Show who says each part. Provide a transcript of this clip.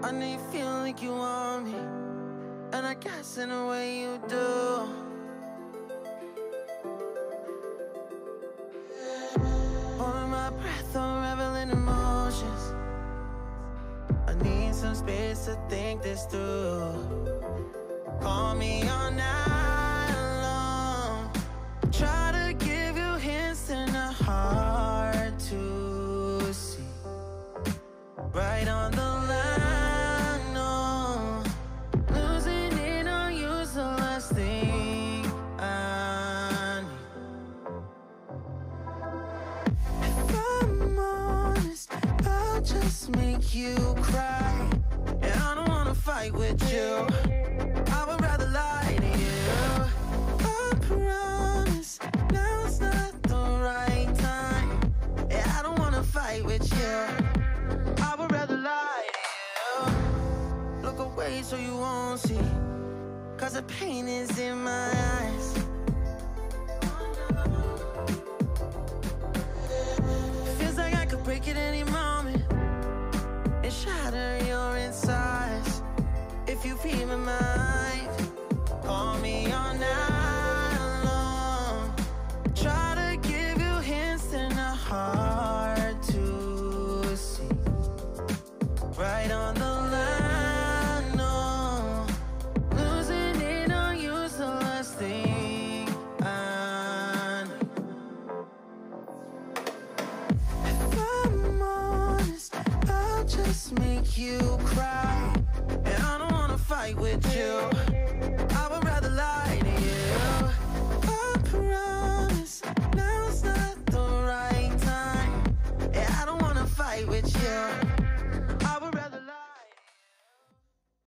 Speaker 1: I know you feel like you want me, and I guess in a way you do. Holding my breath, unraveling emotions. I need some space to think this through. Call me make you cry. And I don't wanna fight with you. I would rather lie to you. I promise now's not the right time. And I don't wanna fight with you. I would rather lie to you. Look away so you won't see. Cause the pain is in my eyes. You cry. And I don't wanna fight with you. I would rather lie to you. I promise now's not the right time. And I don't wanna fight with you.